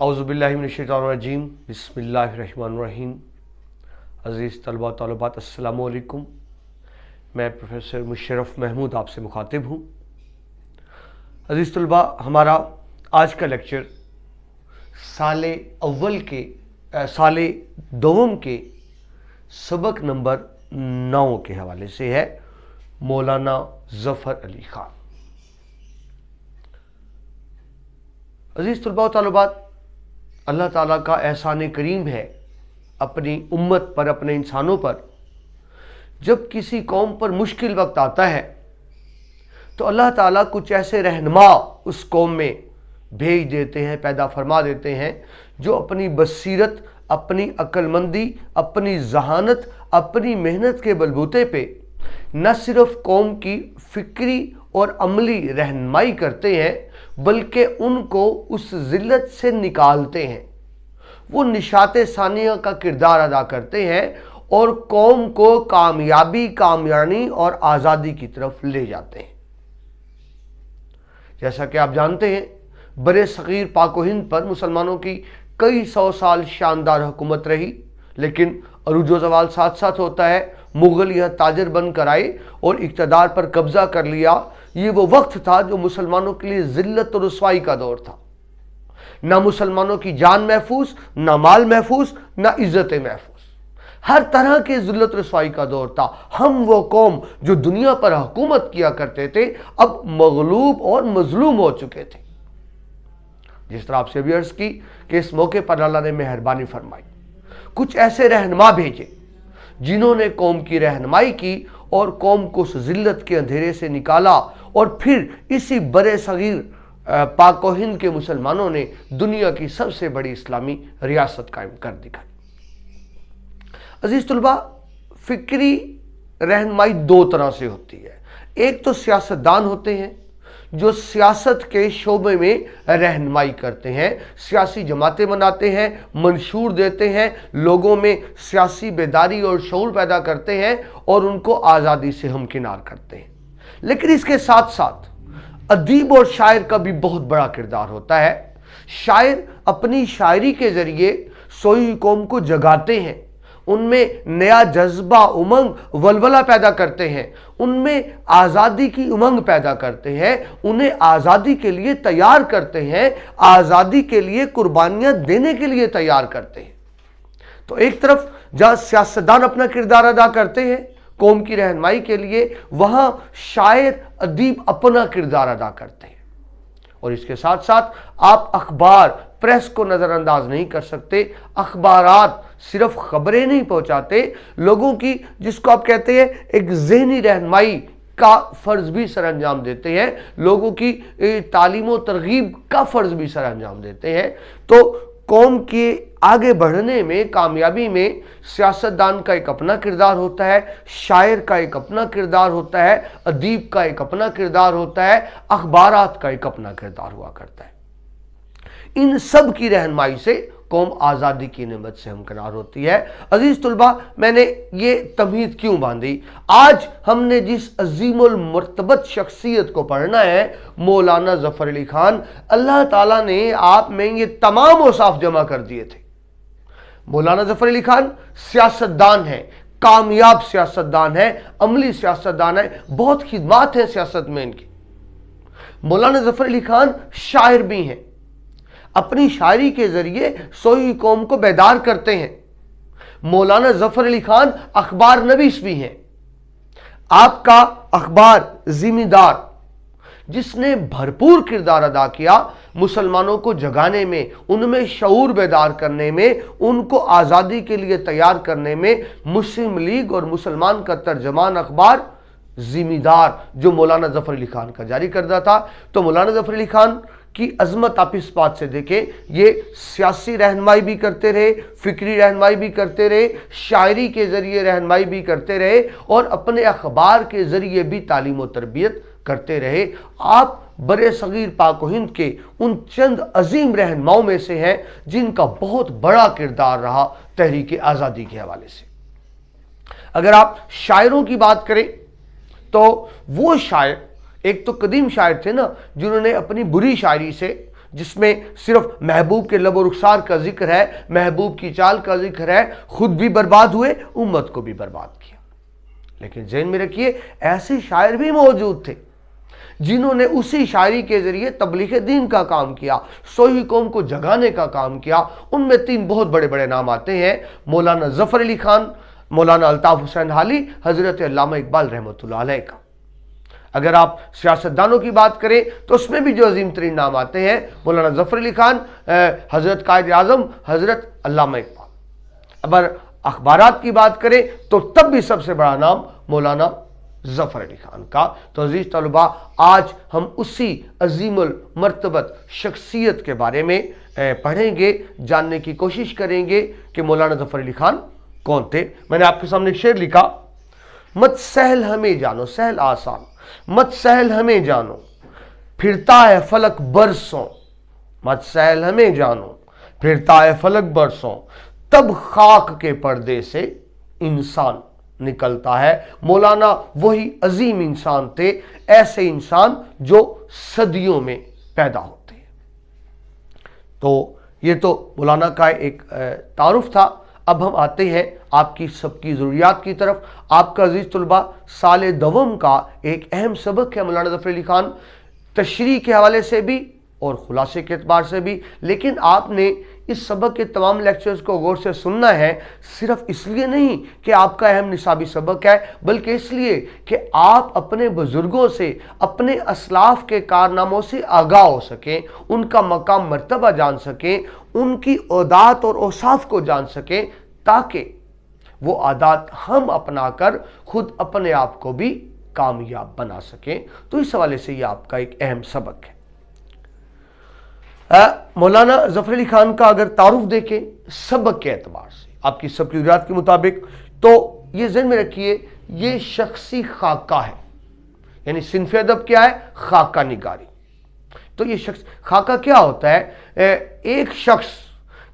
اعوذ باللہ من الشیطان الرجیم، بسم اللہ الرحمن الرحیم۔ عزیز طلبہ، طالبات، السلام علیکم۔ میں پروفیسر مشرف محمود آپ سے مخاطب ہوں۔ عزیز طلبہ، ہمارا آج کا لیکچر سال اول کے سال دوم کے سبق نمبر نو کے حوالے سے ہے، مولانا ظفر علی خان۔ عزیز طلبہ و طالبات اللہ تعالیٰ کا احسان کریم ہے اپنی امت پر، اپنے انسانوں پر۔ جب کسی قوم پر مشکل وقت آتا ہے، تو اللہ تعالیٰ کچھ ایسے رہنما اس قوم میں بھیج دیتے ہیں، پیدا فرما دیتے ہیں، جو اپنی بصیرت، اپنی عقل مندی اپنی ذہانت، اپنی محنت کے بلبوتے پہ نہ صرف قوم کی فکری اور عملی رہنمائی کرتے ہیں، بلکہ ان کو اس ذلت سے نکالتے ہیں۔ وہ نشات ثانیہ کا کردار ادا کرتے ہیں اور قوم کو کامیابی کامیانی اور آزادی کی طرف لے جاتے ہیں۔ جیسا کہ آپ جانتے ہیں برے صغیر پاک و ہند پر مسلمانوں کی کئی سو سال شاندار حکومت رہی، لیکن عروج و زوال ساتھ ساتھ ہوتا ہے، مغل یہ تاجر بن کر آئے اور اقتدار پر قبضہ کر لیا۔ یہ وہ وقت تھا جو مسلمانوں کے لیے ذلت اور رسوائی کا دور تھا۔ نہ مسلمانوں کی جان محفوظ، نہ مال محفوظ، نہ عزت محفوظ۔ ہر طرح کے ذلت رسوائی کا دور تھا۔ ہم وہ قوم جو دنیا پر حکومت کیا کرتے تھے، اب مغلوب اور مظلوم ہو چکے تھے۔ جس طرح آپ سے بھی عرض کی کہ اس موقع پر اللہ نے مہربانی فرمائی۔ کچھ ایسے رہنما بھیجے جنہوں نے قوم کی رہنمائی کی اور قوم کو اس ذلت کے اندھیرے سے نکالا اور پھر اسی برے صغیر پاک و ہند کے مسلمانوں نے دنیا کی سب سے بڑی اسلامی ریاست قائم کر دکھائی عزیز طلبہ فکری رہنمائی دو طرح سے ہوتی ہے۔ ایک تو سیاستدان ہوتے ہیں، جو سیاست کے شعبے میں رہنمائی کرتے ہیں، سیاسی جماعتیں بناتے ہیں، منشور دیتے ہیں، لوگوں میں سیاسی بیداری اور شعور پیدا کرتے ہیں اور ان کو آزادی سے ہمکنار کرتے ہیں۔ لیکن اس کے ساتھ ساتھ ادیب اور شاعر کا بھی بہت بڑا کردار ہوتا ہے۔ شاعر اپنی شاعری کے ذریعے سوئی قوم کو جگاتے ہیں۔ ان میں نیا جذبہ، امنگ، ولولہ پیدا کرتے ہیں۔ ان میں آزادی کی امنگ پیدا کرتے ہیں۔ انہیں آزادی کے لیے تیار کرتے ہیں۔ آزادی کے لیے قربانیاں دینے کے لیے تیار کرتے ہیں۔ تو ایک طرف جہاں سیاستدان اپنا کردار ادا کرتے ہیں قوم کی رہنمائی کے لیے وہاں شاعر ادیب اپنا کردار ادا کرتے ہیں۔ اور اس کے ساتھ ساتھ آپ اخبار پریس کو نظر انداز نہیں کر سکتے، اخبارات صرف خبریں نہیں پہنچاتے، لوگوں کی جس کو آپ کہتے ہیں ایک ذہنی رہنمائی کا فرض بھی سر انجام دیتے ہیں، لوگوں کی تعلیم و ترغیب کا فرض بھی سر انجام دیتے ہیں۔ تو قوم کے آگے بڑھنے میں، کامیابی میں سیاستدان کا ایک اپنا کردار ہوتا ہے، شاعر کا ایک اپنا کردار ہوتا ہے، ادیب کا ایک اپنا کردار ہوتا ہے، اخبارات کا ایک اپنا کردار ہوا کرتا ہے۔ ان سب کی رہنمائی سے قوم آزادی کی نعمت سے ہمکنار ہوتی ہے۔ عزیز طلبہ، میں نے یہ تمہید کیوں باندھی؟ آج ہم نے جس عظیم المرتبت شخصیت کو پڑھنا ہے، مولانا ظفر علی خان، اللہ تعالیٰ نے آپ میں یہ تمام اوصاف جمع کر دیے تھے۔ مولانا ظفر علی خان سیاستدان ہے کامیاب سیاستدان ہے عملی سیاستدان ہے بہت خدمات ہیں سیاست میں ان کی۔ مولانا ظفر علی خان شاعر بھی ہیں۔ اپنی شاعری کے ذریعے سوئی قوم کو بیدار کرتے ہیں۔ مولانا ظفر علی خان اخبار نویس بھی ہیں۔ آپ کا اخبار ذمہ دار۔ جس نے بھرپور کردار ادا کیا مسلمانوں کو جگانے میں، ان میں شعور بیدار کرنے میں، ان کو آزادی کے لیے تیار کرنے میں، مسلم لیگ اور مسلمان کا ترجمان اخبار ذمہ دار جو مولانا ظفر علی خان کا جاری کردہ تھا۔ تو مولانا ظفر علی خان کی عظمت آپ اس بات سے دیکھیں، یہ سیاسی رہنمائی بھی کرتے رہے، فکری رہنمائی بھی کرتے رہے، شاعری کے ذریعے رہنمائی بھی کرتے رہے، اور اپنے اخبار کے ذریعے بھی تعلیم و تربیت کرتے رہے۔ آپ برے صغیر پاک و ہند کے ان چند عظیم رہنماؤں میں سے ہیں جن کا بہت بڑا کردار رہا تحریک آزادی کے حوالے سے۔ اگر آپ شاعروں کی بات کریں تو وہ شاعر، ایک تو قدیم شاعر تھے نا، جنہوں نے اپنی بری شاعری سے، جس میں صرف محبوب کے لب و رخسار کا ذکر ہے، محبوب کی چال کا ذکر ہے، خود بھی برباد ہوئے، امت کو بھی برباد کیا۔ لیکن ذہن میں رکھیے، ایسے شاعر بھی موجود تھے۔ جنہوں نے اسی شاعری کے ذریعے تبلیغ دین کا کام کیا سوہی قوم کو جگانے کا کام کیا۔ ان میں تین بہت بڑے بڑے نام آتے ہیں، مولانا ظفر علی خان، مولانا الطاف حسین حالی، حضرت علامہ اقبال رحمۃ اللہ علیہ کا۔ اگر آپ سیاستدانوں کی بات کریں تو اس میں بھی جو عظیم ترین نام آتے ہیں، مولانا ظفر علی خان حضرت قائد اعظم، حضرت علامہ اقبال۔ اگر اخبارات کی بات کریں تو تب بھی سب سے بڑا نام مولانا ظفر علی خان کا۔ تو عزیز طلبہ آج ہم اسی عظیم المرتبت شخصیت کے بارے میں پڑھیں گے، جاننے کی کوشش کریں گے کہ مولانا ظفر علی خان کون تھے۔ میں نے آپ کے سامنے ایک شعر لکھا، مت سہل ہمیں جانو، سہل آسان، مت سہل ہمیں جانو، پھرتا ہے فلک برسوں۔ مت سہل ہمیں جانو، پھرتا ہے فلک برسوں۔ تب خاک کے پردے سے انسان نکلتا ہے۔ مولانا وہی عظیم انسان تھے، ایسے انسان جو صدیوں میں پیدا ہوتے ہیں۔ تو یہ تو مولانا کا ایک تعارف تھا۔ اب ہم آتے ہیں آپ کی سب کی ضروریات کی طرف۔ آپ کا عزیز طلبہ سال دوم کا ایک اہم سبق ہے مولانا ظفر علی خان۔ تشریح کے حوالے سے بھی اور خلاصے کے اعتبار سے بھی۔ لیکن آپ نے اس سبق کے تمام لیکچرز کو غور سے سننا ہے، صرف اس لیے نہیں کہ آپ کا اہم نصابی سبق ہے، بلکہ اس لیے کہ آپ اپنے بزرگوں سے، اپنے اسلاف کے کارناموں سے آگاہ ہو سکیں، ان کا مقام مرتبہ جان سکیں، ان کی عدات اور اوصاف کو جان سکیں، تاکہ وہ عادات ہم اپنا کر خود اپنے آپ کو بھی کامیاب بنا سکیں۔ تو اس حوالے سے یہ آپ کا ایک اہم سبق ہے۔ مولانا ظفر علی خان کا اگر تعارف دیکھیں، سبق کے اعتبار سے، آپ کی سب کی ضروریات کے مطابق، تو یہ ذہن میں رکھیے، یہ شخصی خاکہ ہے۔ یعنی صنف ادب کیا ہے؟ خاکہ نگاری۔ تو یہ شخص، خاکہ کیا ہوتا ہے؟ ایک شخص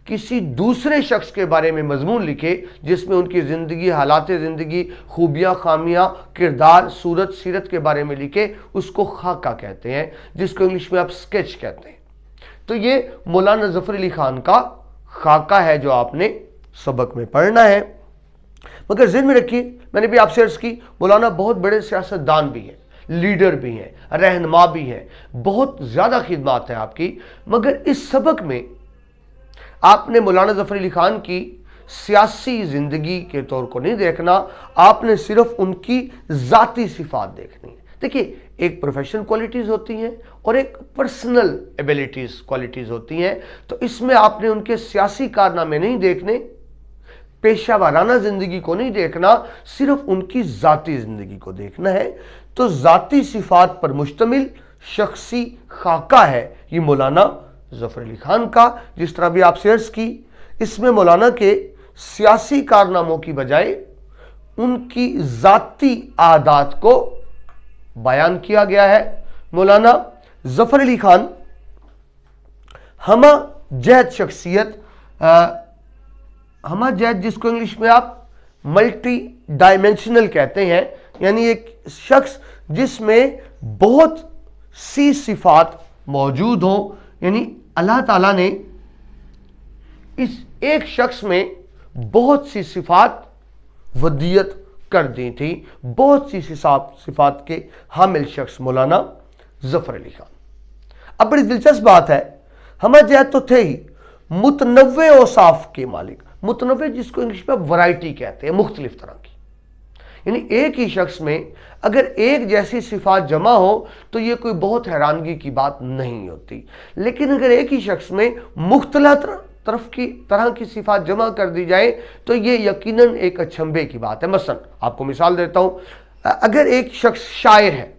کسی دوسرے شخص کے بارے میں مضمون لکھے، جس میں ان کی زندگی، حالات زندگی، خوبیاں، خامیاں، کردار، صورت، سیرت کے بارے میں لکھے، اس کو خاکہ کہتے ہیں، جس کو انگلش میں آپ سکیچ کہتے ہیں۔ تو یہ مولانا ظفر علی خان کا خاکہ ہے جو آپ نے سبق میں پڑھنا ہے۔ مگر ذہن میں رکھیے، میں نے بھی آپ سے عرض کی، مولانا بہت بڑے سیاست دان بھی ہیں، لیڈر بھی ہیں، رہنما بھی ہیں، بہت زیادہ خدمات ہیں آپ کی۔ مگر اس سبق میں آپ نے مولانا ظفر علی خان کی سیاسی زندگی کے طور کو نہیں دیکھنا، آپ نے صرف ان کی ذاتی صفات دیکھنی۔ ہے دیکھیے ایک پروفیشنل کوالٹیز ہوتی ہیں اور ایک پرسنل ایبیلیٹیز کوالٹیز ہوتی ہیں۔ تو اس میں آپ نے ان کے سیاسی کارنامے نہیں دیکھنے، پیشہ وارانہ زندگی کو نہیں دیکھنا، صرف ان کی ذاتی زندگی کو دیکھنا ہے۔ تو ذاتی صفات پر مشتمل شخصی خاکہ ہے یہ مولانا ظفر علی خان کا، جس طرح بھی آپ سے عرض کی۔ اس میں مولانا کے سیاسی کارناموں کی بجائے ان کی ذاتی عادات کو بیان کیا گیا ہے۔ مولانا ظفر علی خان، ہما جہد شخصیت ہما جہد جس کو انگلش میں آپ ملٹی ڈائمنشنل کہتے ہیں یعنی ایک شخص جس میں بہت سی صفات موجود ہوں۔ یعنی اللہ تعالیٰ نے اس ایک شخص میں بہت سی صفات، ودیت کر دی تھی۔ بہت سی صفات کے حامل شخص مولانا ظفر علی خان۔ اب بڑی دلچسپ بات ہے، ہمارے جہت تو تھے ہی۔ متنوع اوصاف کے مالک۔ متنوع جس کو انگلش میں ورائٹی کہتے ہیں، مختلف طرح کی۔ یعنی ایک ہی شخص میں اگر ایک جیسی صفات جمع ہو تو یہ کوئی بہت حیرانگی کی بات نہیں ہوتی۔ لیکن اگر ایک ہی شخص میں مختلف طرف کی طرح کی صفات جمع کر دی جائے تو یہ یقیناً ایک اچھمبے کی بات ہے۔ مثلا آپ کو مثال دیتا ہوں، اگر ایک شخص شاعر ہے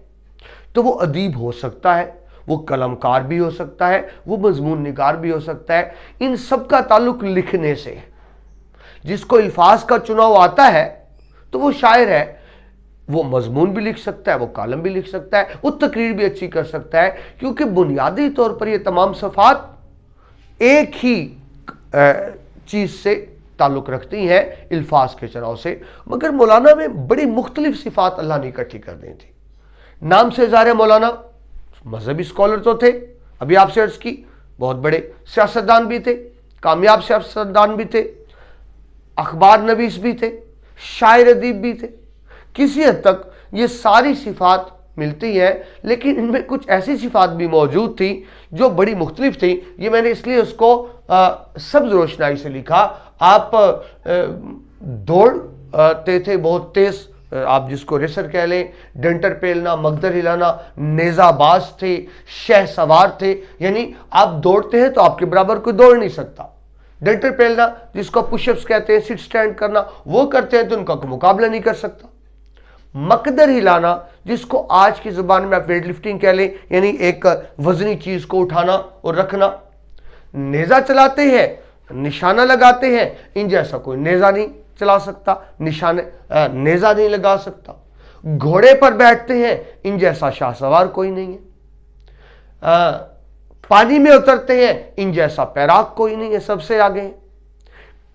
تو وہ ادیب ہو سکتا ہے، وہ کلمکار بھی ہو سکتا ہے، وہ مضمون نگار بھی ہو سکتا ہے۔ ان سب کا تعلق لکھنے سے ہے۔ جس کو الفاظ کا چناؤ آتا ہے تو وہ شاعر ہے۔ وہ مضمون بھی لکھ سکتا ہے، وہ کالم بھی لکھ سکتا ہے۔ وہ تقریر بھی اچھی کر سکتا ہے۔ کیونکہ بنیادی طور پر یہ تمام صفات ایک ہی چیز سے تعلق رکھتی ہیں الفاظ کے چراؤ سے، مگر مولانا میں بڑی مختلف صفات اللہ نے اکٹھی کر دی تھی۔ نام سے اظہار مولانا، مذہبی اسکالر تو تھے، ابھی آپ سے عرض کی، بہت بڑے سیاستدان بھی تھے، کامیاب سیاستدان بھی تھے، اخبار نویس بھی تھے، شاعر ادیب بھی تھے۔ کسی حد تک یہ ساری صفات ملتی ہیں لیکن ان میں کچھ ایسی صفات بھی موجود تھی جو بڑی مختلف تھی یہ میں نے اس لیے اس کو سبز روشنائی سے لکھا۔ آپ دوڑتے تھے بہت تیز آپ جس کو ریسر کہہ لیں، ڈنٹر پیلنا، مقدر ہلانا، نیزہ باز تھے، شہ سوار تھے۔ یعنی آپ دوڑتے ہیں تو آپ کے برابر کوئی دوڑ نہیں سکتا۔ ڈنٹر پیلنا، جس کو پشپس کہتے ہیں سٹ سٹینڈ کرنا، وہ کرتے ہیں تو ان کا کوئی مقابلہ نہیں کر سکتا۔ مقدر ہلانا جس کو آج کی زبان میں آپ ویٹ لفٹنگ کہہ لیں یعنی ایک وزنی چیز کو اٹھانا اور رکھنا۔ نیزہ چلاتے ہیں، نشانہ لگاتے ہیں، ان جیسا کوئی نیزہ نہیں چلا سکتا، نشانے نیزہ نہیں لگا سکتا۔ گھوڑے پر بیٹھتے ہیں، ان جیسا شاہ سوار کوئی نہیں ہے۔ پانی میں اترتے ہیں، ان جیسا پیراک کوئی نہیں ہے، سب سے آگے۔ ہیں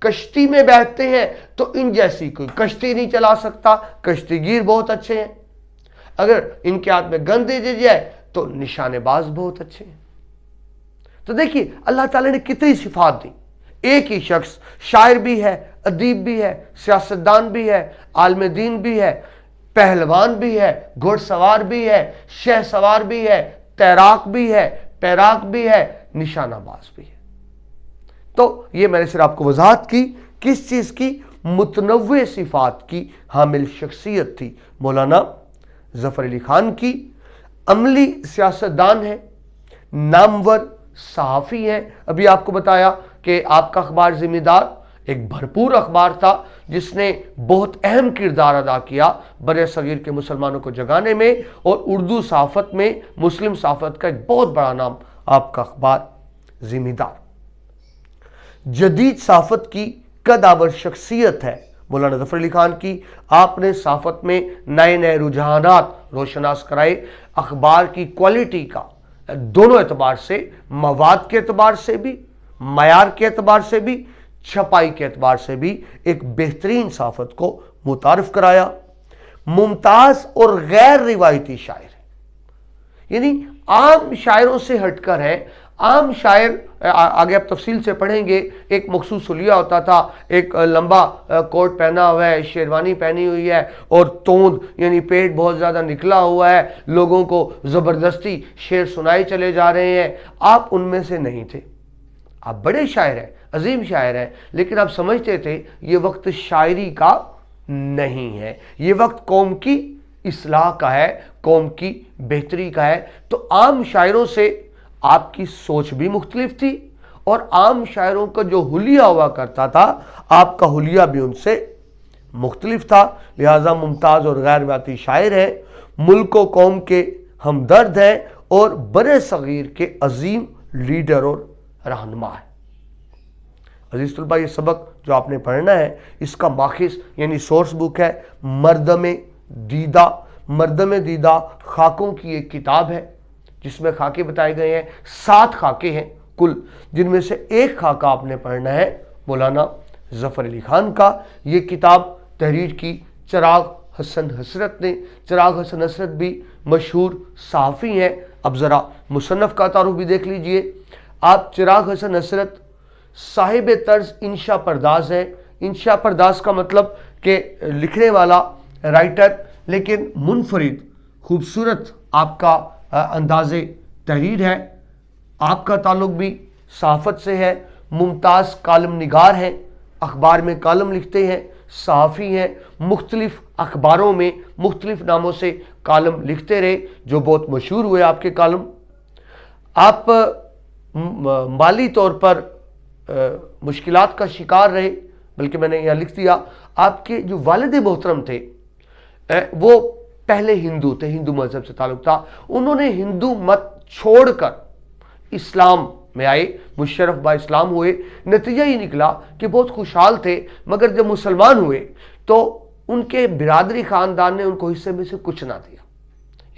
کشتی میں بیٹھتے ہیں تو ان جیسی کوئی کشتی نہیں چلا سکتا۔ کشتی گیر بہت اچھے ہیں۔ اگر ان کے ہاتھ میں گند دے جائے تو نشانے باز بہت اچھے ہیں۔ تو دیکھیے، اللہ تعالیٰ نے کتنی صفات دی۔ ایک ہی شخص شاعر بھی ہے، ادیب بھی ہے، سیاستدان بھی ہے، عالم دین بھی ہے، پہلوان بھی ہے گھڑ سوار بھی ہے شہ سوار بھی ہے، تیراک بھی ہے، پیراک بھی ہے، نشانہ باز بھی ہے۔ تو یہ میں نے صرف آپ کو وضاحت کی، کس چیز کی؟ متنوع صفات کی، حامل شخصیت تھی۔ مولانا ظفر علی خان کی عملی سیاستدان ہے نامور صحافی ہیں۔ ابھی آپ کو بتایا کہ آپ کا اخبار ذمہ دار ایک بھرپور اخبار تھا، جس نے بہت اہم کردار ادا کیا بر صغیر کے مسلمانوں کو جگانے میں اور اردو صحافت میں مسلم صحافت کا ایک بہت بڑا نام آپ کا اخبار ذمہ دار۔ جدید صحافت کی قداور شخصیت ہے۔ مولانا ظفر علی خان کی آپ نے صحافت میں نئے نئے رجحانات روشناس کرائے۔ اخبار کی کوالٹی کا دونوں اعتبار سے، مواد کے اعتبار سے بھی، معیار کے اعتبار سے بھی، چھپائی کے اعتبار سے بھی ایک بہترین صحافت کو متعارف کرایا۔ ممتاز اور غیر روایتی شاعر یعنی عام شاعروں سے ہٹ کر ہے عام شاعر آگے آپ تفصیل سے پڑھیں گے، ایک مخصوص سلیہ ہوتا تھا، ایک لمبا کوٹ پہنا ہوا ہے، شیروانی پہنی ہوئی ہے، اور توند یعنی پیٹ بہت زیادہ نکلا ہوا ہے، لوگوں کو زبردستی شعر سنائی چلے جا رہے ہیں۔ آپ ان میں سے نہیں تھے۔ آپ بڑے شاعر ہیں، عظیم شاعر ہیں، لیکن آپ سمجھتے تھے، یہ وقت شاعری کا نہیں ہے۔ یہ وقت قوم کی اصلاح کا ہے، قوم کی بہتری کا ہے۔ تو عام شاعروں سے آپ کی سوچ بھی مختلف تھی اور عام شاعروں کا جو حلیہ ہوا کرتا تھا، آپ کا حلیہ بھی ان سے مختلف تھا۔ لہذا ممتاز اور غیر باتی شاعر ہیں۔ ملک و قوم کے ہمدرد ہیں اور برے صغیر کے عظیم لیڈر اور رہنما ہے عزیز طلبہ یہ سبق جو آپ نے پڑھنا ہے، اس کا ماخذ یعنی سورس بک ہے۔ مردم دیدہ مردم دیدہ خاکوں کی ایک کتاب ہے۔ جس میں خاکے بتائے گئے ہیں، سات خاکے ہیں کل، جن میں سے ایک خاکہ آپ نے پڑھنا ہے، مولانا ظفر علی خان کا۔ یہ کتاب تحریر کی چراغ حسن حسرت نے، چراغ حسن حسرت بھی مشہور صحافی ہیں۔ اب ذرا مصنف کا تعارف بھی دیکھ لیجیے۔ آپ چراغ حسن حسرت صاحب طرز انشاء پرداز ہے انشاء پرداز کا مطلب کہ لکھنے والا رائٹر، لیکن منفرد، خوبصورت آپ کا انداز تحریر ہے آپ کا تعلق بھی صحافت سے ہے۔ ممتاز کالم نگار ہیں۔ اخبار میں کالم لکھتے ہیں۔ صحافی ہیں۔ مختلف اخباروں میں مختلف ناموں سے کالم لکھتے رہے، جو بہت مشہور ہوئے آپ کے کالم۔ آپ مالی طور پر مشکلات کا شکار رہے، بلکہ میں نے یہاں لکھ دیا۔ آپ کے جو والد محترم تھے وہ پہلے ہندو تھے، ہندو مذہب سے تعلق تھا۔ انہوں نے ہندو مت چھوڑ کر اسلام میں آئے، مشرف با اسلام ہوئے۔ نتیجہ ہی نکلا کہ بہت خوشحال تھے، مگر جب مسلمان ہوئے تو ان کے برادری خاندان نے ان کو حصے میں سے کچھ نہ دیا۔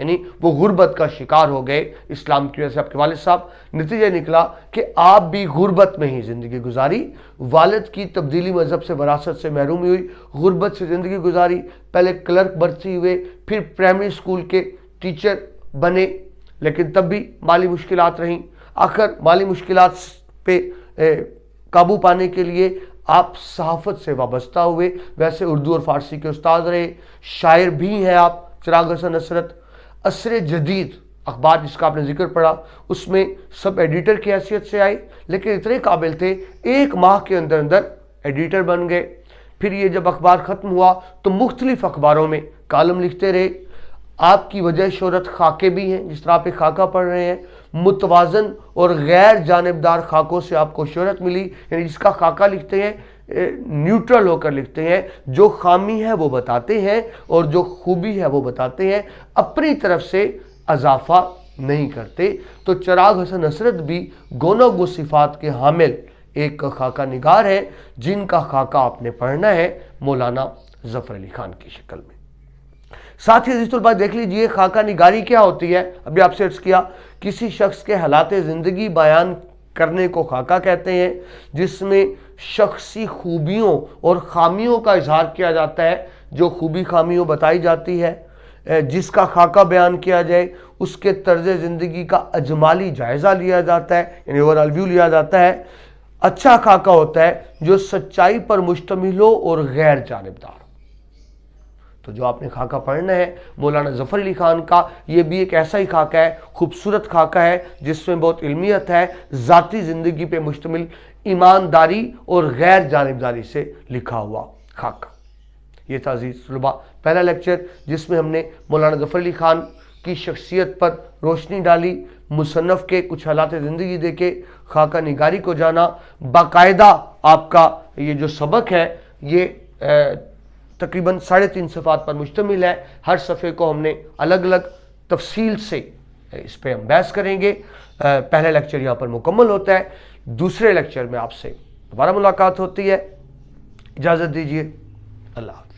یعنی وہ غربت کا شکار ہو گئے اسلام کی وجہ سے آپ کے والد صاحب۔ نتیجہ نکلا کہ آپ بھی غربت میں ہی زندگی گزاری۔ والد کی تبدیلی مذہب سے وراثت سے محرومی ہوئی، غربت سے زندگی گزاری۔ پہلے کلرک برتی ہوئے، پھر پرائمری اسکول کے ٹیچر بنے، لیکن تب بھی مالی مشکلات رہیں۔ آخر مالی مشکلات پہ قابو پانے کے لیے آپ صحافت سے وابستہ ہوئے۔ ویسے اردو اور فارسی کے استاد رہے۔ شاعر بھی ہیں آپ، چراغ حسن نصرت عصر جدید اخبار جس کا آپ نے ذکر پڑھا، اس میں سب ایڈیٹر کی حیثیت سے آئے، لیکن اتنے قابل تھے، ایک ماہ کے اندر اندر ایڈیٹر بن گئے۔ پھر یہ جب اخبار ختم ہوا تو مختلف اخباروں میں کالم لکھتے رہے۔ آپ کی وجہ شہرت خاکے بھی ہیں، جس طرح آپ ایک خاکہ پڑھ رہے ہیں متوازن اور غیر جانبدار خاکوں سے آپ کو شہرت ملی یعنی جس کا خاکہ لکھتے ہیں نیوٹرل ہو کر لکھتے ہیں، جو خامی ہے وہ بتاتے ہیں اور جو خوبی ہے وہ بتاتے ہیں، اپنی طرف سے اضافہ نہیں کرتے۔ تو چراغ حسن نصرت بھی گونو گو صفات کے حامل ایک خاکہ نگار ہے جن کا خاکہ آپ نے پڑھنا ہے، مولانا ظفر علی خان کی شکل میں۔ ساتھ ہی عزیز طلبہ دیکھ لیجیے خاکہ نگاری کیا ہوتی ہے۔ ابھی آپ سے ارز کیا، کسی شخص کے حالات زندگی بیان کرنے کو خاکہ کہتے ہیں، جس میں شخصی خوبیوں اور خامیوں کا اظہار کیا جاتا ہے، جو خوبی خامیوں بتائی جاتی ہے جس کا خاکہ بیان کیا جائے، اس کے طرز زندگی کا اجمالی جائزہ لیا جاتا ہے یعنی اوورال ویو لیا جاتا ہے۔ اچھا خاکہ ہوتا ہے جو سچائی پر مشتمل ہو اور غیر جانبدار۔ تو جو آپ نے خاکہ پڑھنا ہے، مولانا ظفر علی خان کا، یہ بھی ایک ایسا ہی خاکہ ہے، خوبصورت خاکہ ہے، جس میں بہت علمیت ہے، ذاتی زندگی پہ مشتمل ایمانداری اور غیر جانبداری سے لکھا ہوا خاکہ۔ یہ تھا عزیز طلبہ پہلا لیکچر جس میں ہم نے مولانا ظفر علی خان کی شخصیت پر روشنی ڈالی، مصنف کے کچھ حالات زندگی دیکھے، خاکہ نگاری کو جانا، باقاعدہ آپ کا یہ جو سبق ہے، یہ تقریباً ساڑھے تین صفات پر مشتمل ہے۔ ہر صفحے کو ہم نے الگ الگ تفصیل سے، اس پہ ہم بحث کریں گے۔ پہلے لیکچر یہاں پر مکمل ہوتا ہے۔ دوسرے لیکچر میں آپ سے دوبارہ ملاقات ہوتی ہے۔ اجازت دیجیے اللہ حافظ۔